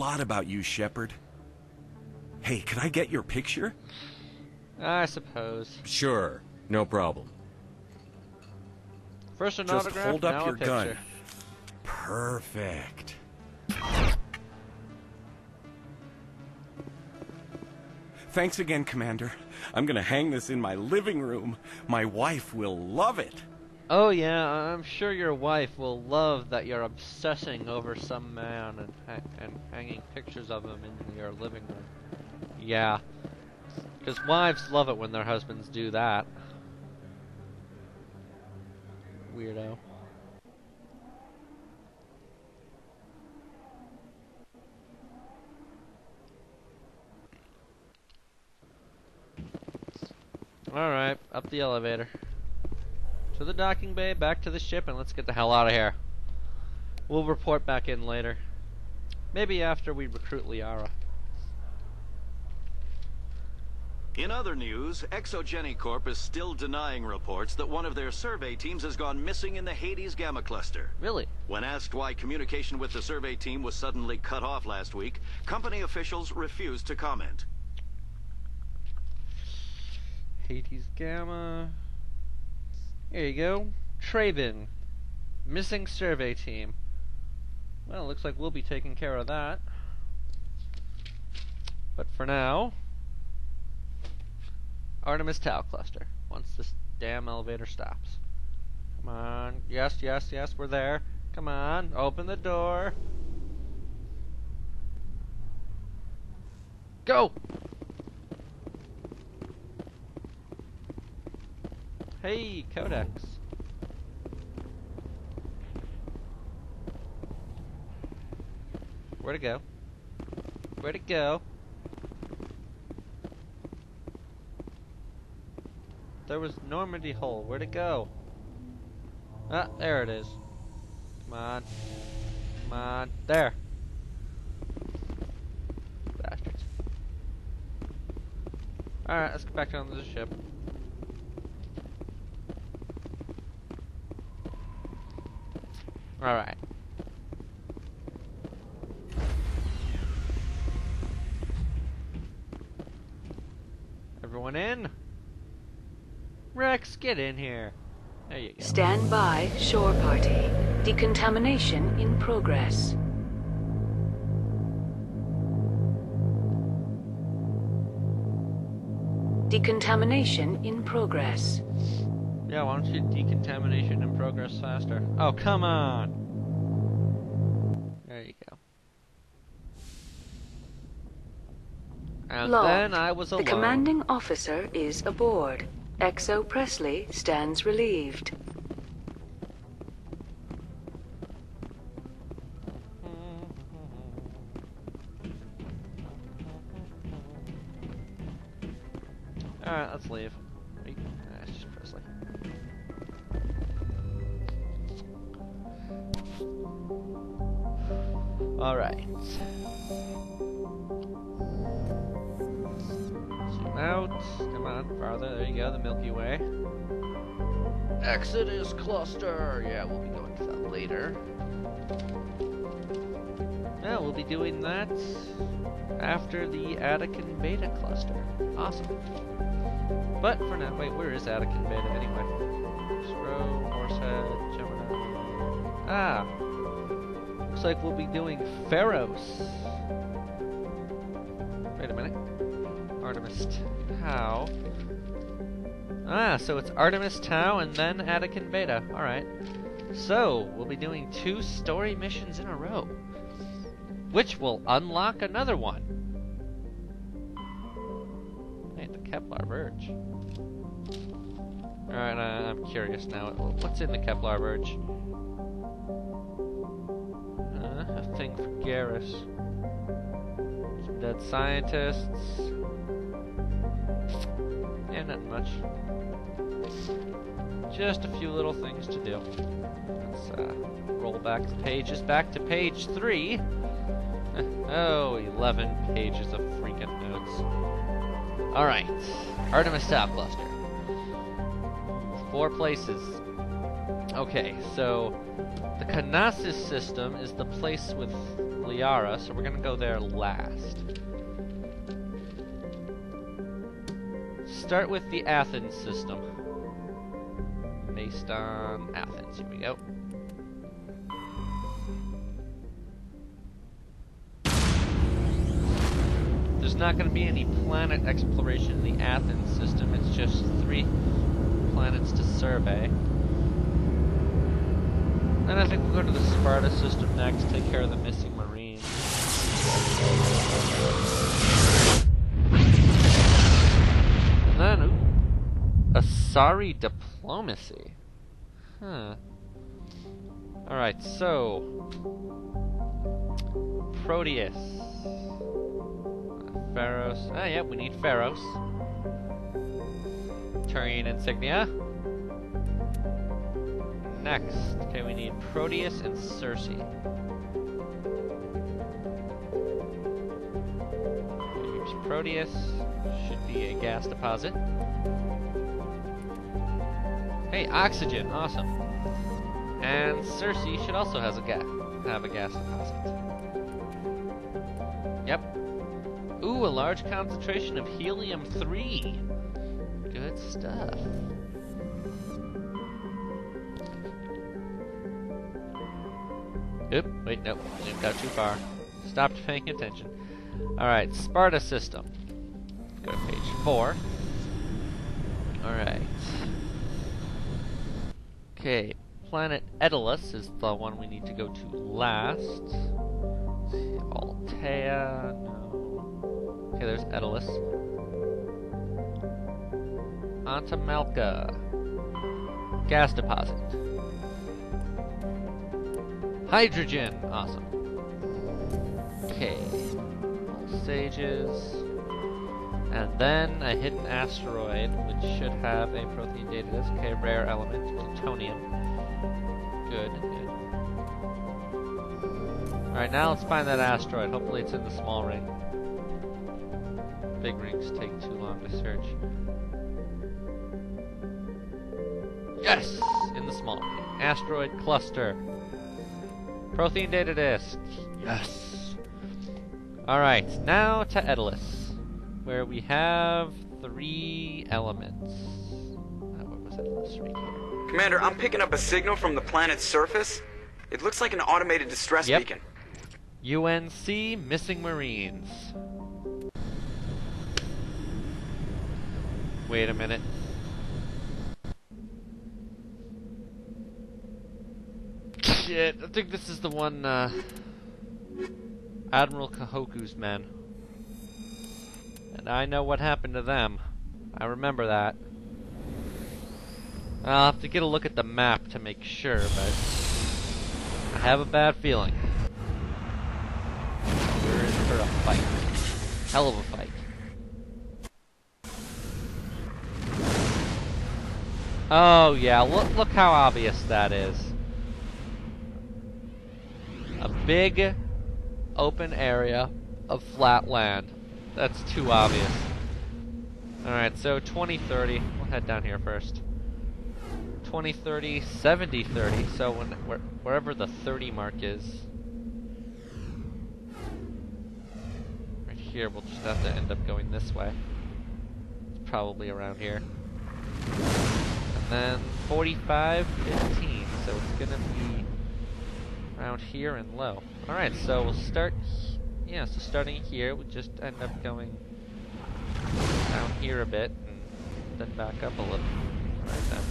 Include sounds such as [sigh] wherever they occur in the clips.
a lot about you, Shepard. Hey, can I get your picture? I suppose. Sure, no problem. First an Just autograph, hold up your gun. Perfect. Thanks again, Commander. I'm gonna hang this in my living room. My wife will love it. Oh yeah, I'm sure your wife will love that you're obsessing over some man and ha- and hanging pictures of him in your living room. Yeah, because wives love it when their husbands do that. Weirdo. Alright, up the elevator. To the docking bay, back to the ship, and let's get the hell out of here. We'll report back in later. Maybe after we recruit Liara. In other news, ExoGeni Corp is still denying reports that one of their survey teams has gone missing in the Hades Gamma Cluster. Really? When asked why communication with the survey team was suddenly cut off last week, company officials refused to comment. Hades Gamma. Here you go. Traven. Missing survey team. Well, looks like we'll be taking care of that. But for now, Artemis Tau Cluster. Once this damn elevator stops. Come on. Yes, yes, yes, we're there. Come on. Open the door. Go! Hey, Codex. Where'd it go? Where'd it go? There was Normandy Hole. Where'd it go? Ah, there it is. Come on. Come on. There. Bastards. Alright, let's get back on the ship. Alright. Everyone in? Wrex, get in here. There you go. Stand by, shore party. Decontamination in progress. Decontamination in progress. Yeah, why don't you decontamination in progress faster? Oh, come on! There you go. And Log. then I was alone. The commanding officer is aboard. Exo Pressly stands relieved. Alright, let's leave. Alright. Zoom out. Come on, farther. There you go, the Milky Way. Exodus Cluster! Yeah, we'll be going to that later. Yeah, we'll be doing that after the Attican Beta Cluster. Awesome. But for now, wait, where is Attican Beta anyway? Sro, Horsehead, Gemini. Ah! Looks like we'll be doing Pharos. Wait a minute. Artemis Tau. Ah, so it's Artemis Tau and then Attican Beta. Alright. So, we'll be doing two story missions in a row. Which will unlock another one. Hey, the Kepler Verge. Alright, uh, I'm curious now. What's in the Kepler Verge? Thing for Garrus. Some dead scientists. Yeah, not much. Just a few little things to do. Let's uh, roll back the pages back to page 3. [laughs] oh, 11 pages of freaking notes. Alright. Artemis Tau Cluster. Four places. Okay, so the Knossos system is the place with Liara, so we're gonna go there last. Start with the Athens system. Based on Athens. Here we go. There's not to be any planet exploration in the Athens system. It's just three planets to survey. Then I think we'll go to the Sparta system next, take care of the missing Marines. And then, ooh, Asari diplomacy. Huh. Alright, so. Proteus. Pharos. Ah, yeah, we need Pharos. Turian insignia. Next, okay, we need Proteus and Circe. Here's Proteus. Should be a gas deposit. Hey, oxygen, awesome. And Circe should also has a gas have a gas deposit. Yep. Ooh, a large concentration of helium-3. Good stuff. Oop, wait, nope, zoomed out too far. Stopped paying attention. Alright, Sparta system. Go to page 4. Alright. Okay, planet Edolus is the one we need to go to last. Altea, no. Okay, there's Edolus. Antamalka. Gas deposit. Hydrogen! Awesome. Okay. All stages. And then a hidden asteroid, which should have a Prothean data disk. Okay, rare element, plutonium. Good, good. Alright, now let's find that asteroid. Hopefully it's in the small ring. Big rings take too long to search. Yes! In the small ring. Asteroid cluster. Prothean data disk. Yes. Alright, now to Edolus, where we have three elements. Uh, what was Edolus? Commander, I'm picking up a signal from the planet's surface. It looks like an automated distress Yep. beacon. UNC Missing Marines. Wait a minute. Shit, I think this is the one, uh, Admiral Kahoku's men. And I know what happened to them. I remember that. I'll have to get a look at the map to make sure, but I have a bad feeling. We're in for a fight. Hell of a fight. Oh yeah, look look how obvious that is. Big open area of flat land. That's too obvious. Alright, so 2030. We'll head down here first. 2030, 70 30. So when where, wherever the 30 mark is. Right here, we'll just have to end up going this way. It's probably around here. And then 45, 15. So it's gonna be around here and low. Alright, so we'll start. Yeah, so starting here, we just end up going down here a bit and then back up a little. Right then.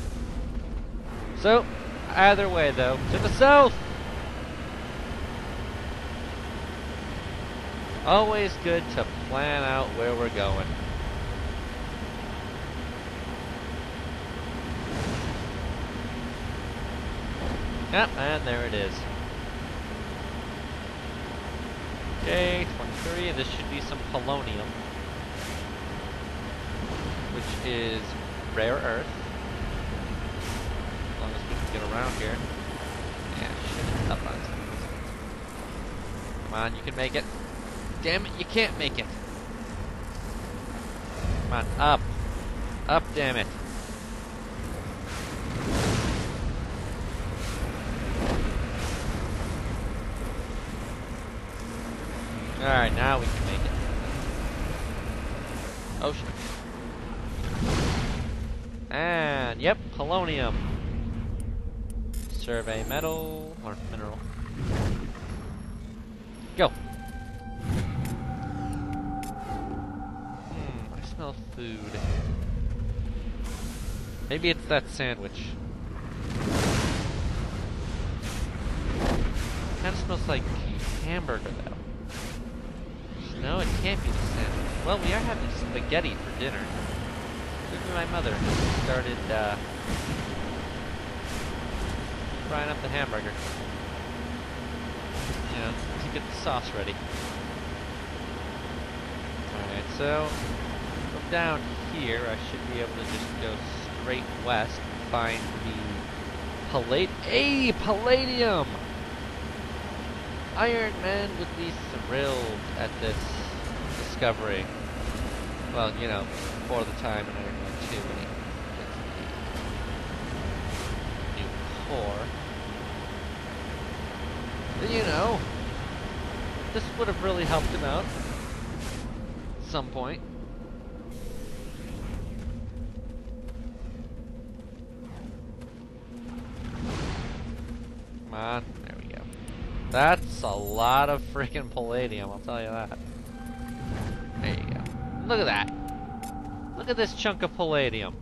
So, either way though, to the south! Always good to plan out where we're going. Yep, and there it is. Okay, 23, this should be some polonium. Which is rare earth. As long as we can get around here. Yeah, shit, up on. Come on, you can make it. Damn it, you can't make it. Come on, up. Up, damn it. Alright, now we can make it. Oh shit. And, yep, polonium. Survey metal, or mineral. Go! Hmm, I smell food. Maybe it's that sandwich. Kinda smells like hamburger though. No, it can't be the sandwich. Well, we are having spaghetti for dinner. Maybe my mother started uh, frying up the hamburger. You know, to get the sauce ready. Alright, so from down here, I should be able to just go straight west and find the pallad- Hey, palladium! Iron Man would be thrilled at this discovery. Well, you know, for the time in Iron Man 2 when he gets the new core. You know, this would have really helped him out at some point. That's a lot of freaking palladium, I'll tell you that. There you go. Look at that. Look at this chunk of palladium.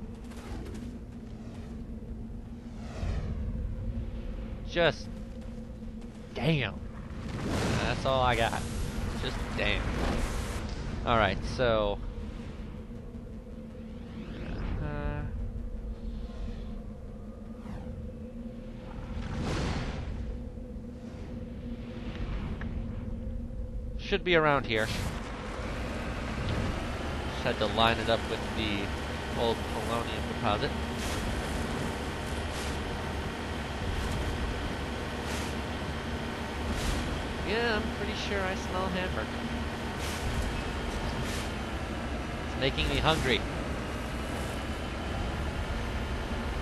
Just damn. That's all I got. Just damn. Alright, so should be around here. Just had to line it up with the old polonium deposit. Yeah, I'm pretty sure I smell hamburger. It's making me hungry.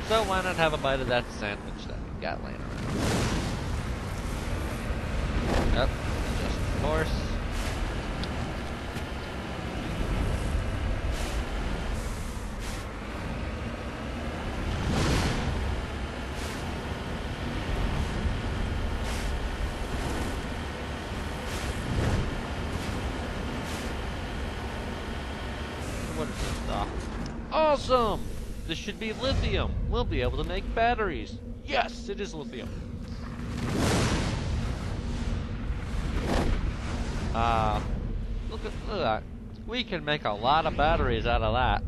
So why not have a bite of that sandwich that we got laying around? Yep, just of course. What is this stuff? Awesome! This should be lithium. We'll be able to make batteries. Yes, it is lithium. Ah, look at look at that. We can make a lot of batteries out of that.